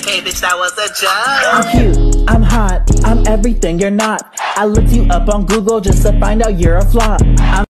like, hey, bitch, that was a joke. I'm cute, I'm hot, I'm everything you're not. I looked you up on Google just to find out you're a flop. I'm